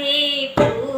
Happy.